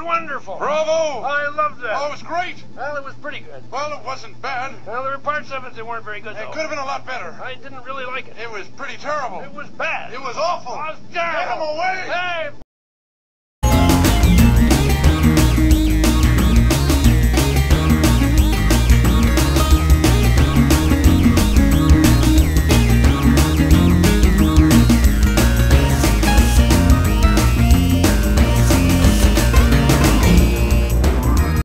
was wonderful. Bravo! I loved that. Oh, it was great. Well, it was pretty good. Well, it wasn't bad. Well, there were parts of it that weren't very good, It could have been a lot better. I didn't really like it. It was pretty terrible. It was bad. It was awful. I was Get him away!